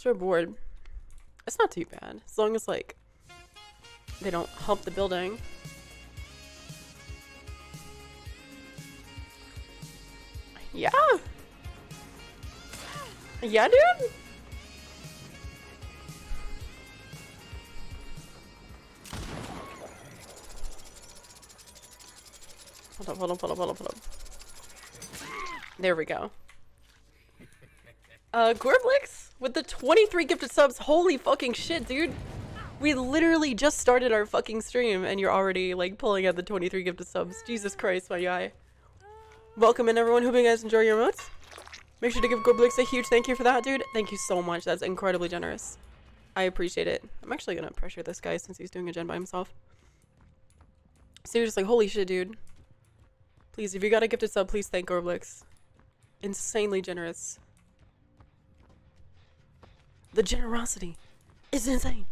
Disturbed Ward. It's not too bad. As long as, like, they don't help the building. Yeah. Yeah, dude. Hold up, hold up, hold up, hold up, hold up. There we go. Uh, Gorblix with the 23 gifted subs. Holy fucking shit, dude. We literally just started our fucking stream and you're already like pulling out the 23 gifted subs. Jesus Christ, my guy. Welcome in everyone. Hope you guys enjoy your emotes. Make sure to give Gorblix a huge thank you for that, dude. Thank you so much. That's incredibly generous. I appreciate it. I'm actually gonna pressure this guy since he's doing a gen by himself. Seriously, like holy shit, dude. Please, if you got a gifted sub, please thank Gorblix. Insanely generous. The generosity is insane.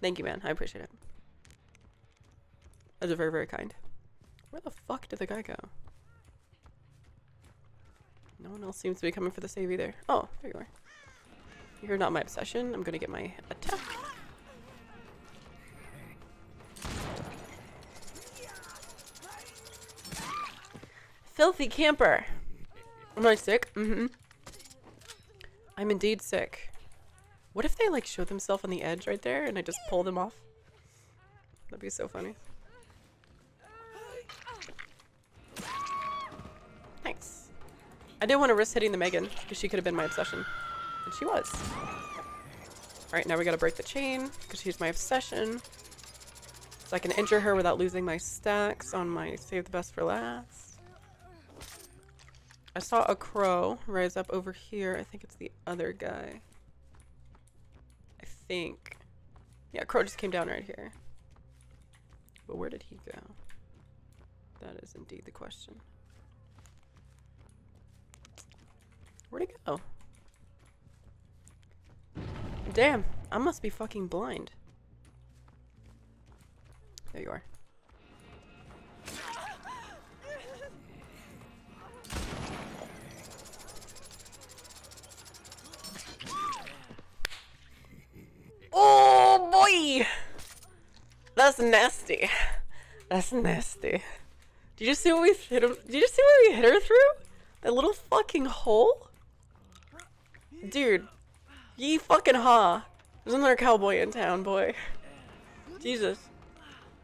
Thank you, man. I appreciate it. That's very, very kind. Where the fuck did the guy go? No one else seems to be coming for the save either. Oh, there you are. You're not my obsession. I'm gonna get my attack. Filthy camper. Am I sick? Mm-hmm. I'm indeed sick. What if they like show themselves on the edge right there and I just pull them off? That'd be so funny. Thanks. I didn't want to risk hitting the Megan because she could have been my obsession. And she was. Alright, now we gotta break the chain because she's my obsession. So I can injure her without losing my stacks on my save the best for last. I saw a crow rise up over here. I think it's the other guy. Think. Yeah, crow just came down right here. But where did he go? That is indeed the question. Where'd he go? Damn, I must be fucking blind. There you are. Oh boy! That's nasty. That's nasty. Did you see what we hit him? Did you see what we hit her through? That little fucking hole? Dude. Ye fucking ha. There's another cowboy in town, boy. Jesus.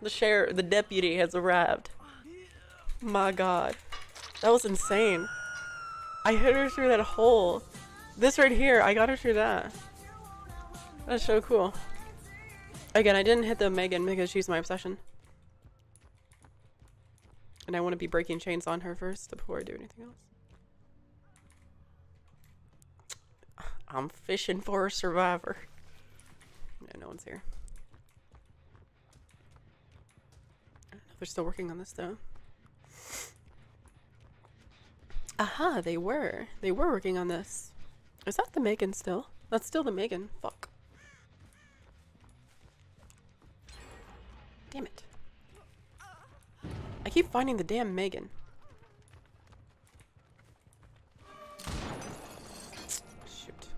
The sheriff, the deputy has arrived. My god. That was insane. I hit her through that hole. This right here, I got her through that. That's so cool. Again, I didn't hit the Megan because she's my obsession. And I want to be breaking chains on her first before I do anything else. I'm fishing for a survivor. Yeah, no one's here. They're still working on this though. Aha, they were. They were working on this. Is that the Megan still? That's still the Megan. Fuck. Damn it. I keep finding the damn Megan. Shoot.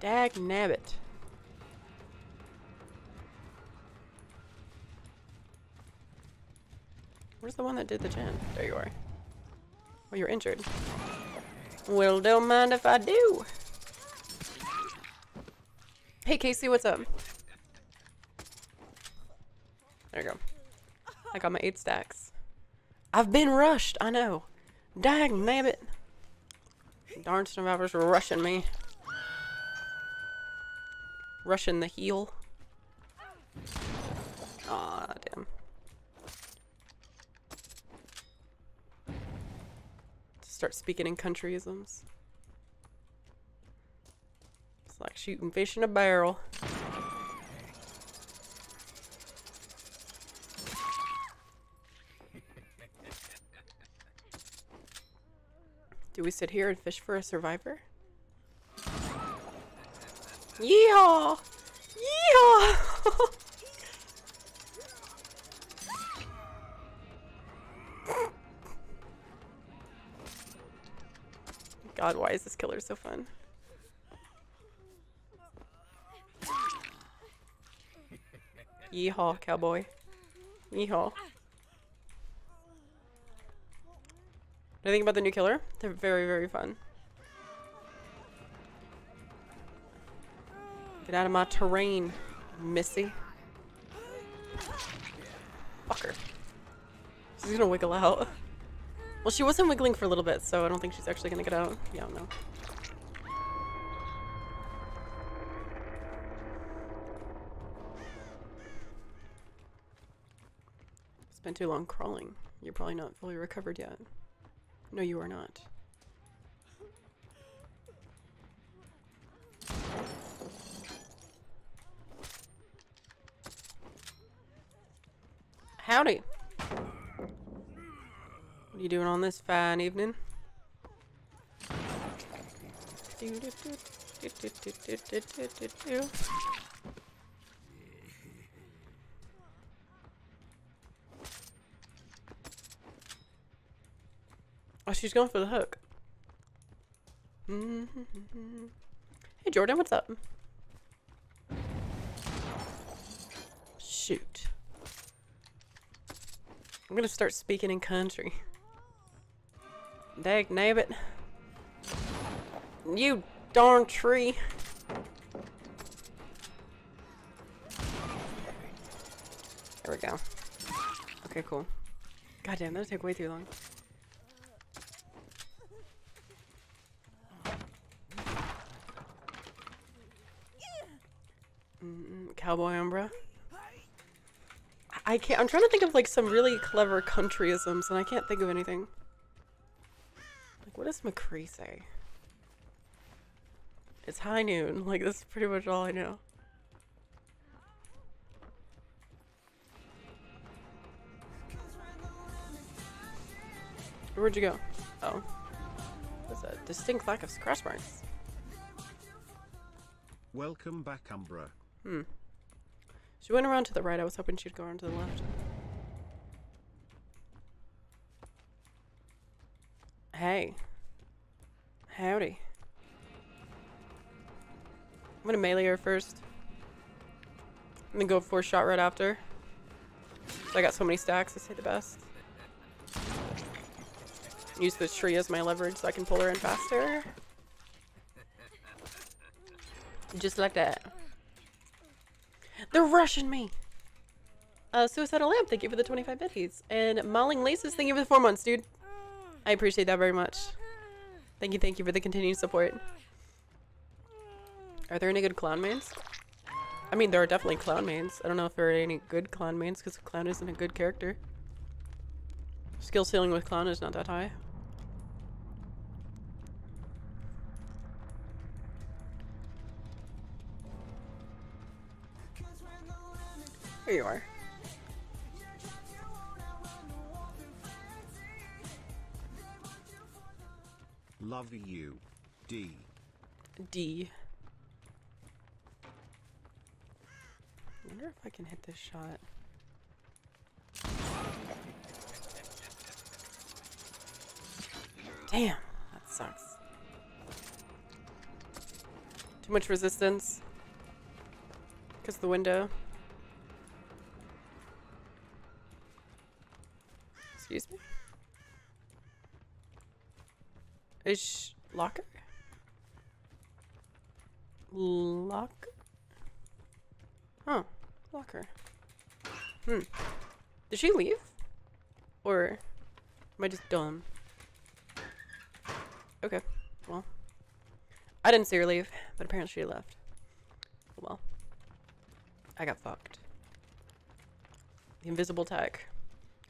Dag nabbit. Where's the one that did the gen? There you are. Oh, you're injured. Well, don't mind if I do. Hey, Casey, what's up? There you go. I got my eight stacks. I've been rushed, I know. Dag nabbit. Darn survivors were rushing me. Rushing the heel. Aw, damn. Start speaking in countryisms. It's like shooting fish in a barrel. Do we sit here and fish for a survivor? Yeehaw! Yeehaw! God, why is this killer so fun? Yeehaw, cowboy. Yeehaw. Think about the new killer? They're very, very fun. Get out of my terrain, missy. Fucker. She's gonna wiggle out. Well, she wasn't wiggling for a little bit, so I don't think she's actually gonna get out. Yeah, no. Spent too long crawling. You're probably not fully recovered yet. No, you are not. Howdy. What are you doing on this fine evening? Oh, she's going for the hook. Mm-hmm. Hey, Jordan, what's up? Shoot. I'm gonna start speaking in country. Dag nabbit. You darn tree. There we go. Okay, cool. God damn, that'll take way too long. Mm, Cowboy Umbra. I can't. I'm trying to think of like some really clever countryisms, and I can't think of anything. Like, what does McCree say? It's high noon. Like, that's pretty much all I know. Where'd you go? Oh. There's a distinct lack of scratch marks. Welcome back, Umbra. Hmm. She went around to the right. I was hoping she'd go around to the left. Hey. Howdy. I'm gonna melee her first. I'm gonna go for a shot right after. I got so many stacks, I say the best. Use this tree as my leverage so I can pull her in faster. Just like that. They're rushing me. Uh, Suicidal Lamp, thank you for the 25 biddies. And Mauling Laces, thank you for the four months, dude. I appreciate that very much. Thank you, thank you for the continued support. Are there any good clown mains? I mean, there are definitely clown mains. I don't know if there are any good clown mains because clown isn't a good character. Skill ceiling with clown is not that high. Here you are. Love you. D. D. I wonder if I can hit this shot. Damn, that sucks. Too much resistance. Because the window. Excuse me? Is locker? Locker? Oh, locker. Hmm. Did she leave? Or am I just dumb? Okay, well. I didn't see her leave, but apparently she left. Well. I got fucked. The invisible tech.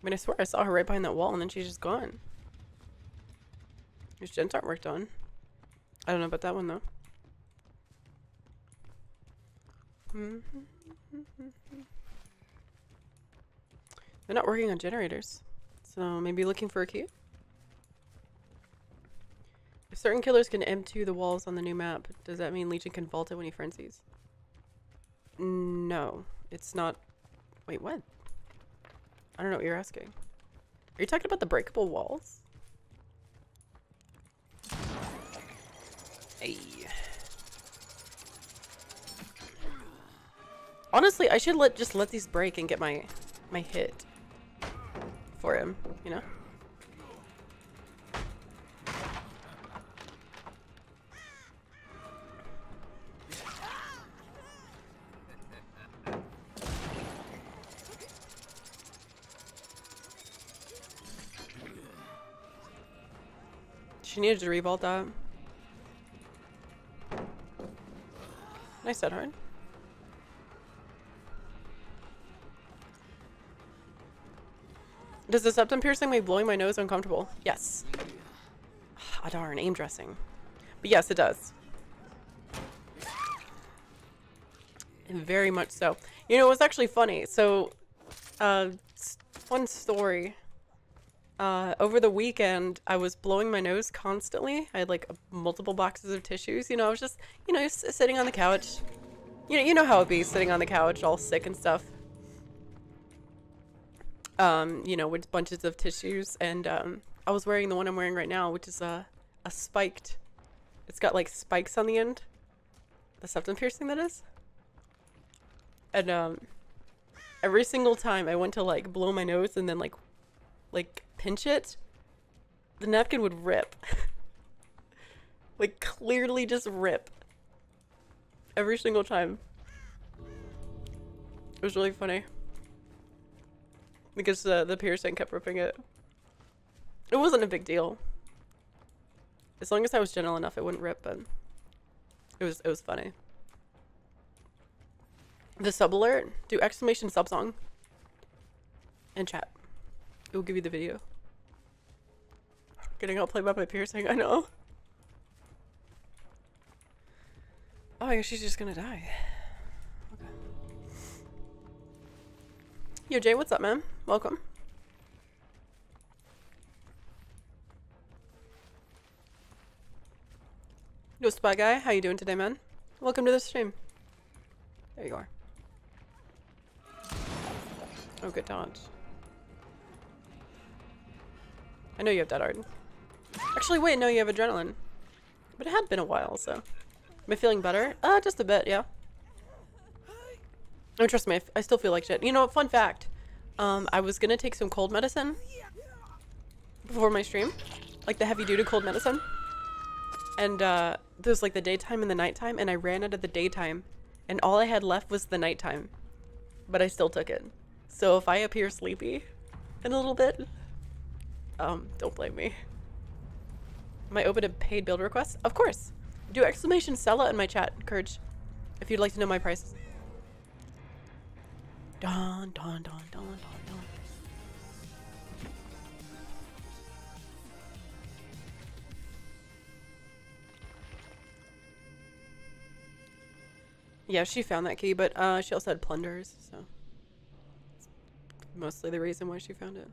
I mean, I swear I saw her right behind that wall and then she's just gone. These gens aren't worked on. I don't know about that one though. They're not working on generators. So maybe looking for a key? If certain killers can M2 the walls on the new map, does that mean Legion can vault it when he frenzies? No. It's not... Wait, what? I don't know what you're asking. Are you talking about the breakable walls? Hey. Honestly, I should let just let these break and get my my hit for him, you know? She needed to revault that. Nice dead hard. Does the septum piercing make blowing my nose uncomfortable? Yes. Ah, darn, aim dressing. But yes, it does. Very much so. You know, it was actually funny. So, uh, one story. Uh, over the weekend, I was blowing my nose constantly. I had like multiple boxes of tissues. You know, I was just, you know, sitting on the couch. You know, you know how it be sitting on the couch, all sick and stuff. Um, you know, with bunches of tissues, and um, I was wearing the one I'm wearing right now, which is a a spiked. It's got like spikes on the end. The septum piercing that is. And um, every single time I went to like blow my nose and then like, like pinch it, the napkin would rip. like clearly just rip. Every single time. It was really funny. Because uh, the piercing kept ripping it. It wasn't a big deal. As long as I was gentle enough, it wouldn't rip, but it was it was funny. The sub alert, do exclamation sub song in chat. It will give you the video. Getting outplayed by my piercing, I know. Oh, guess she's just gonna die. Okay. Yo, Jay, what's up, man? Welcome. Yo, Spy Guy, how you doing today, man? Welcome to the stream. There you are. Oh, good dodge. I know you have Dead Hard. Actually, wait, no, you have Adrenaline. But it had been a while, so... Am I feeling better? Uh, just a bit, yeah. Oh, trust me, I, still feel like shit. You know, fun fact. Um, I was gonna take some cold medicine before my stream. Like the heavy-duty cold medicine. And, uh, there's like the daytime and the nighttime, and I ran out of the daytime. And all I had left was the nighttime. But I still took it. So if I appear sleepy in a little bit, um, don't blame me. Am I open to paid build requests? Of course. Do exclamation Sella in my chat, Courage, if you'd like to know my price. Don, don, don, don, don, don. Yeah, she found that key, but uh, she also had plunders, so That's mostly the reason why she found it.